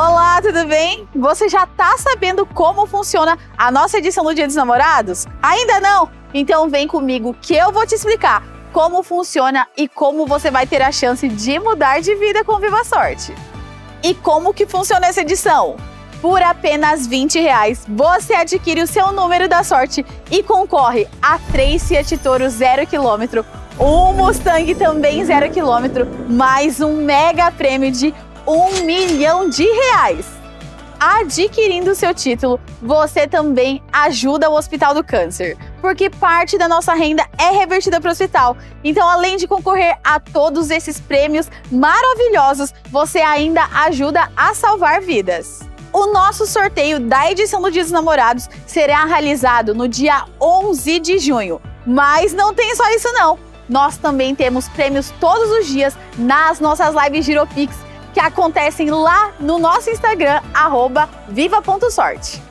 Olá, tudo bem? Você já tá sabendo como funciona a nossa edição do Dia dos Namorados? Ainda não? Então vem comigo que eu vou te explicar como funciona e como você vai ter a chance de mudar de vida com Viva Sorte. E como que funciona essa edição? Por apenas 20 reais, você adquire o seu número da sorte e concorre a 3 Fiat Toro 0 km, um Mustang também 0 km, mais um mega prêmio de um milhão de reais. Adquirindo seu título, você também ajuda o Hospital do Câncer, porque parte da nossa renda é revertida para o hospital. Então, além de concorrer a todos esses prêmios maravilhosos, você ainda ajuda a salvar vidas. O nosso sorteio da edição do Dia dos Namorados será realizado no dia 11 de junho. Mas não tem só isso não. Nós também temos prêmios todos os dias nas nossas lives Giropix que acontecem lá no nosso Instagram, viva.sorte.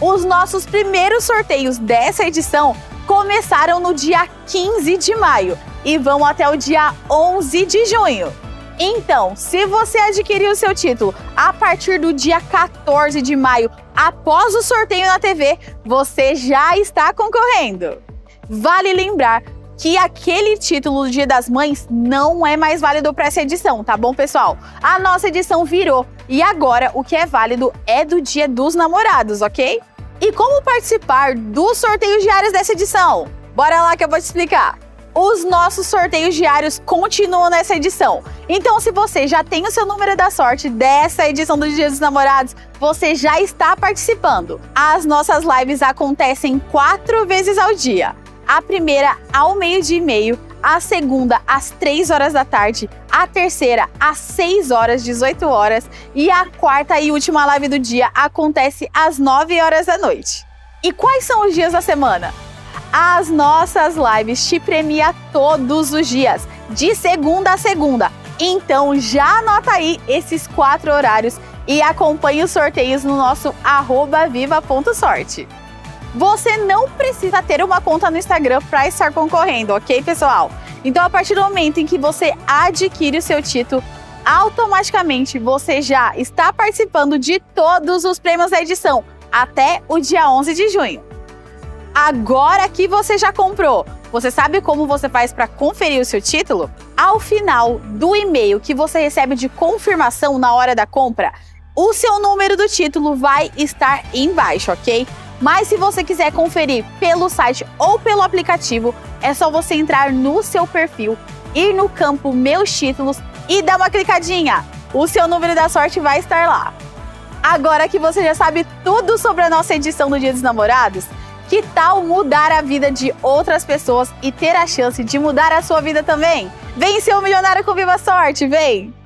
Os nossos primeiros sorteios dessa edição começaram no dia 15 de maio e vão até o dia 11 de junho. Então, se você adquirir o seu título a partir do dia 14 de maio, após o sorteio na TV, você já está concorrendo. Vale lembrar que aquele título do Dia das Mães não é mais válido para essa edição, tá bom, pessoal? A nossa edição virou e agora o que é válido é do Dia dos Namorados, ok? E como participar dos sorteios diários dessa edição? Bora lá que eu vou te explicar. Os nossos sorteios diários continuam nessa edição. Então, se você já tem o seu número da sorte dessa edição do Dia dos Namorados, você já está participando. As nossas lives acontecem quatro vezes ao dia a primeira ao meio-dia e meio, a segunda às 3 horas da tarde, a terceira às 6 horas, 18 horas e a quarta e última live do dia acontece às 9 horas da noite. E quais são os dias da semana? As nossas lives te premia todos os dias, de segunda a segunda. Então já anota aí esses quatro horários e acompanhe os sorteios no nosso viva.sorte. Você não precisa ter uma conta no Instagram para estar concorrendo, ok, pessoal? Então, a partir do momento em que você adquire o seu título, automaticamente você já está participando de todos os prêmios da edição até o dia 11 de junho. Agora que você já comprou, você sabe como você faz para conferir o seu título? Ao final do e-mail que você recebe de confirmação na hora da compra, o seu número do título vai estar embaixo, ok? Mas se você quiser conferir pelo site ou pelo aplicativo, é só você entrar no seu perfil, ir no campo Meus Títulos e dar uma clicadinha. O seu número da sorte vai estar lá. Agora que você já sabe tudo sobre a nossa edição do Dia dos Namorados, que tal mudar a vida de outras pessoas e ter a chance de mudar a sua vida também? Vem ser um milionário com Viva Sorte, vem!